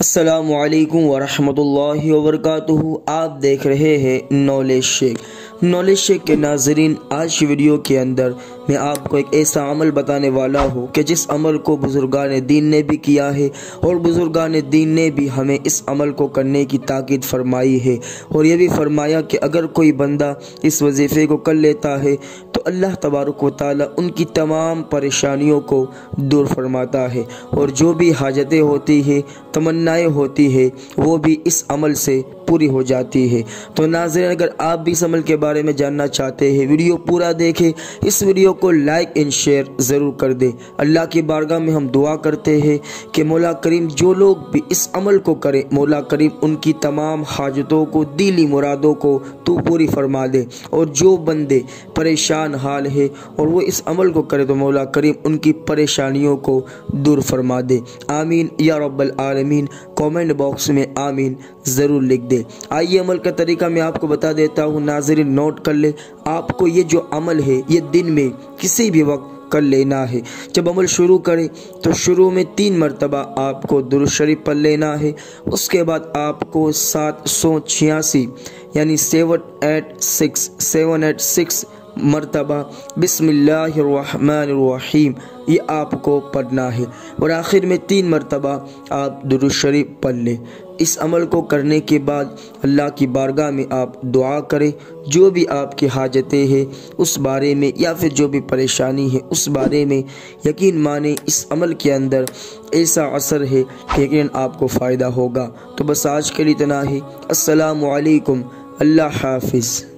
असलकम वरहमतुल्लाहि वबरकातुहू। आप देख रहे हैं नॉलेज शेख नॉलेज शेख के नाजरीन, आज की वीडियो के अंदर मैं आपको एक ऐसा अमल बताने वाला हूँ कि जिस अमल को बुजुर्गान दीन ने भी किया है और बुजुर्गान दीन ने भी हमें इस अमल को करने की ताकीद फरमाई है। और यह भी फरमाया कि अगर कोई बंदा इस वजीफ़े को कर लेता है तो अल्लाह तबारक ताली उनकी तमाम परेशानियों को दूर फरमाता है और जो भी हाजतें होती हैं, तमन्नाएँ होती है, वो भी इस अमल से पूरी हो जाती है। तो नाजरन, अगर आप भी इस अमल के बारे में जानना चाहते हैं, वीडियो पूरा देखें, इस वीडियो को लाइक एंड शेयर ज़रूर कर दें। अल्लाह की बारगाह में हम दुआ करते हैं कि मौला करीम जो लोग भी इस अमल को करें, मौला करीम उनकी तमाम हाजतों को, दिली मुरादों को तो पूरी फरमा दे। और जो बंदे परेशान हाल है और वो इस अमल को करे तो मौला करीम उनकी परेशानियों को दूर फरमा दे। आमीन। या रब्बल आलमीन। कमेंट बॉक्स में आमीन ज़रूर लिख दे। आइए अमल का तरीका मैं आपको बता देता हूँ। नाजरीन, नोट कर ले। आपको ये जो अमल है, ये दिन में किसी भी वक्त कर लेना है। जब अमल शुरू करें तो शुरू में तीन मरतबा आपको दुरुशरीफ पढ़ लेना है। उसके बाद आपको सात सौ छियासी, यानी seven eight six, seven eight six मरतबा। बिसमीम ये आपको पढ़ना है। और आखिर में तीन मरतबा आप दुरुशरीफ पढ़ लें। इस अमल को करने के बाद अल्लाह की बारगाह में आप दुआ करें। जो भी आपकी हाजतें हैं उस बारे में, या फिर जो भी परेशानी है उस बारे में यकीन माने इस अमल के अंदर ऐसा असर है कि यकीन आपको फ़ायदा होगा। तो बस आज के लिए इतना ही। असलकम अल्लाह हाफिज़।